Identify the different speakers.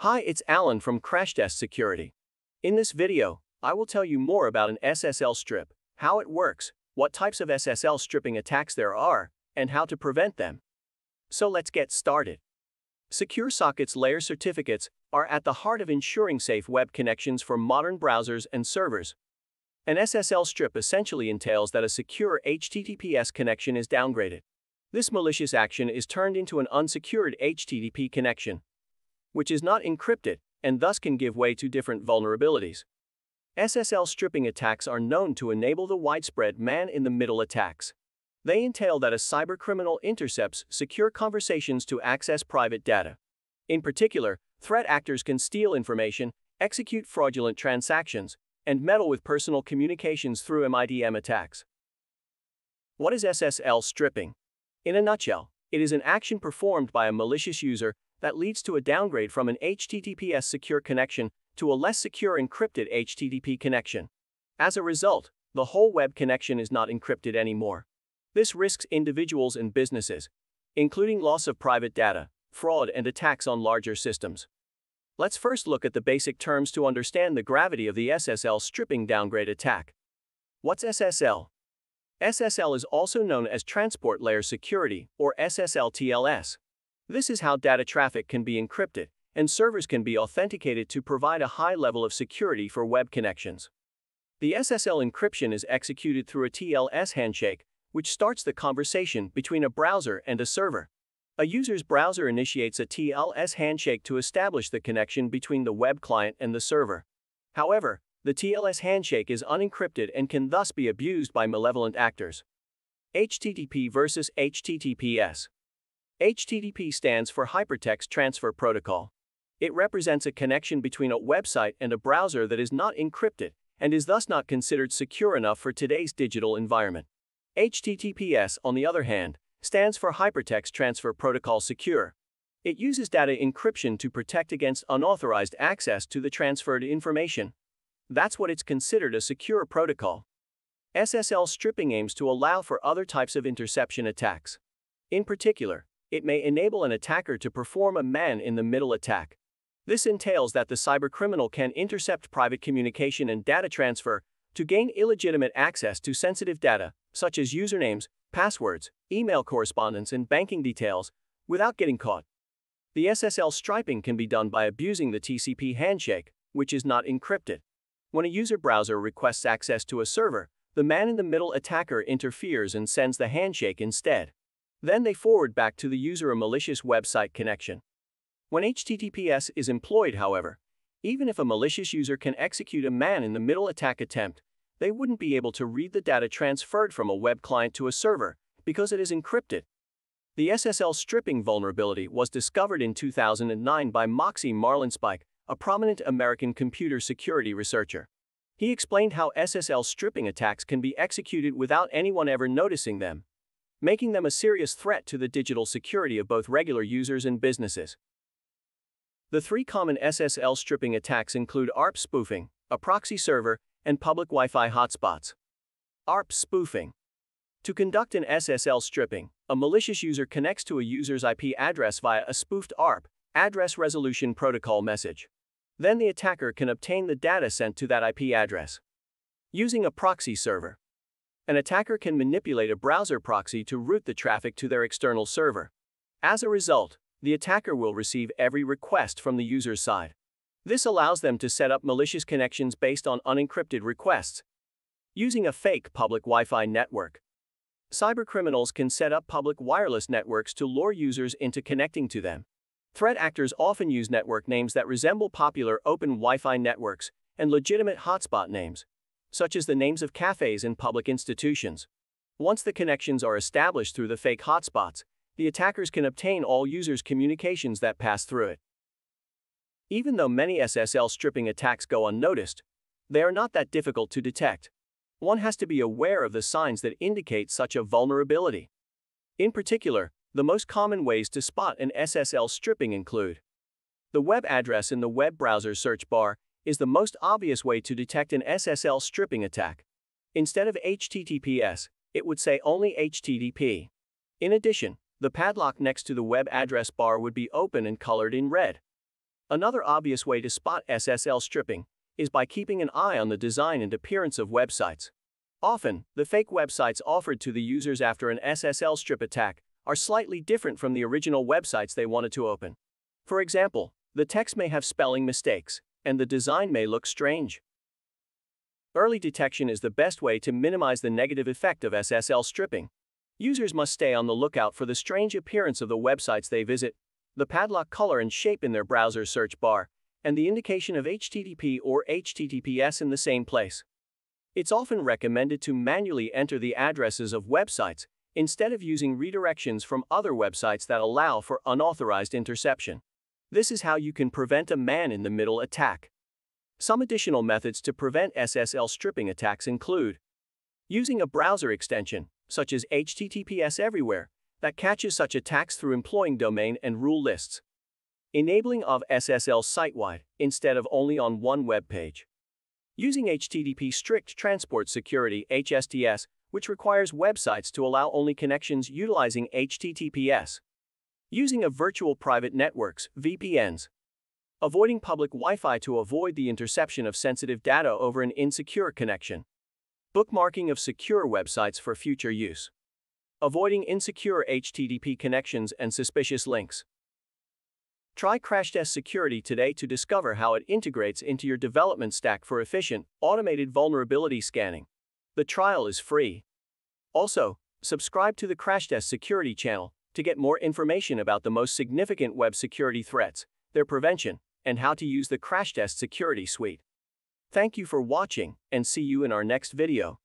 Speaker 1: Hi, it's Alan from Crashtest Security. In this video, I will tell you more about an SSL strip, how it works, what types of SSL stripping attacks there are, and how to prevent them. So let's get started. Secure Sockets layer certificates are at the heart of ensuring safe web connections for modern browsers and servers. An SSL strip essentially entails that a secure HTTPS connection is downgraded. This malicious action is turned into an unsecured HTTP connection, which is not encrypted and thus can give way to different vulnerabilities. SSL stripping attacks are known to enable the widespread man-in-the-middle attacks. They entail that a cybercriminal intercepts secure conversations to access private data. In particular, threat actors can steal information, execute fraudulent transactions, and meddle with personal communications through MITM attacks. What is SSL stripping? In a nutshell, it is an action performed by a malicious user that leads to a downgrade from an HTTPS secure connection to a less secure encrypted HTTP connection. As a result, the whole web connection is not encrypted anymore. This risks individuals and businesses, including loss of private data, fraud, and attacks on larger systems. Let's first look at the basic terms to understand the gravity of the SSL stripping downgrade attack. What's SSL? SSL is also known as Transport Layer Security, or SSL-TLS. This is how data traffic can be encrypted, and servers can be authenticated to provide a high level of security for web connections. The SSL encryption is executed through a TLS handshake, which starts the conversation between a browser and a server. A user's browser initiates a TLS handshake to establish the connection between the web client and the server. However, the TLS handshake is unencrypted and can thus be abused by malevolent actors. HTTP versus HTTPS. HTTP stands for Hypertext Transfer Protocol. It represents a connection between a website and a browser that is not encrypted and is thus not considered secure enough for today's digital environment. HTTPS, on the other hand, stands for Hypertext Transfer Protocol Secure. It uses data encryption to protect against unauthorized access to the transferred information. That's what it's considered a secure protocol. SSL stripping aims to allow for other types of interception attacks. In particular, it may enable an attacker to perform a man-in-the-middle attack. This entails that the cybercriminal can intercept private communication and data transfer to gain illegitimate access to sensitive data, such as usernames, passwords, email correspondence, and banking details, without getting caught. The SSL stripping can be done by abusing the TCP handshake, which is not encrypted. When a user browser requests access to a server, the man-in-the-middle attacker interferes and sends the handshake instead. Then they forward back to the user a malicious website connection. When HTTPS is employed, however, even if a malicious user can execute a man-in-the-middle attack attempt, they wouldn't be able to read the data transferred from a web client to a server because it is encrypted. The SSL stripping vulnerability was discovered in 2009 by Moxie Marlinspike, a prominent American computer security researcher. He explained how SSL stripping attacks can be executed without anyone ever noticing them, making them a serious threat to the digital security of both regular users and businesses. The three common SSL stripping attacks include ARP spoofing, a proxy server, and public Wi-Fi hotspots. ARP spoofing. To conduct an SSL stripping, a malicious user connects to a user's IP address via a spoofed ARP, address resolution protocol message. Then the attacker can obtain the data sent to that IP address. Using a proxy server. An attacker can manipulate a browser proxy to route the traffic to their external server. As a result, the attacker will receive every request from the user's side. This allows them to set up malicious connections based on unencrypted requests. Using a fake public Wi-Fi network. Cybercriminals can set up public wireless networks to lure users into connecting to them. Threat actors often use network names that resemble popular open Wi-Fi networks and legitimate hotspot names, such as the names of cafes and public institutions. Once the connections are established through the fake hotspots, the attackers can obtain all users' communications that pass through it. Even though many SSL stripping attacks go unnoticed, they are not that difficult to detect. One has to be aware of the signs that indicate such a vulnerability. In particular, the most common ways to spot an SSL stripping include the web address in the web browser search bar is the most obvious way to detect an SSL stripping attack. Instead of HTTPS, it would say only HTTP. In addition, the padlock next to the web address bar would be open and colored in red. Another obvious way to spot SSL stripping is by keeping an eye on the design and appearance of websites. Often, the fake websites offered to the users after an SSL strip attack are slightly different from the original websites they wanted to open. For example, the text may have spelling mistakes, and the design may look strange. Early detection is the best way to minimize the negative effect of SSL stripping. Users must stay on the lookout for the strange appearance of the websites they visit, the padlock color and shape in their browser search bar, and the indication of HTTP or HTTPS in the same place. It's often recommended to manually enter the addresses of websites instead of using redirections from other websites that allow for unauthorized interception. This is how you can prevent a man in the middle attack. Some additional methods to prevent SSL stripping attacks include using a browser extension, such as HTTPS Everywhere, that catches such attacks through employing domain and rule lists, enabling of SSL site-wide instead of only on one web page, using HTTP Strict Transport Security HSTS, which requires websites to allow only connections utilizing HTTPS, using a virtual private networks VPNs, avoiding public Wi-Fi to avoid the interception of sensitive data over an insecure connection, bookmarking of secure websites for future use, avoiding insecure HTTP connections and suspicious links. Try Crashtest Security today to discover how it integrates into your development stack for efficient, automated vulnerability scanning. The trial is free. Also, subscribe to the Crashtest Security channel to get more information about the most significant web security threats, their prevention, and how to use the Crashtest Security Suite. Thank you for watching and see you in our next video.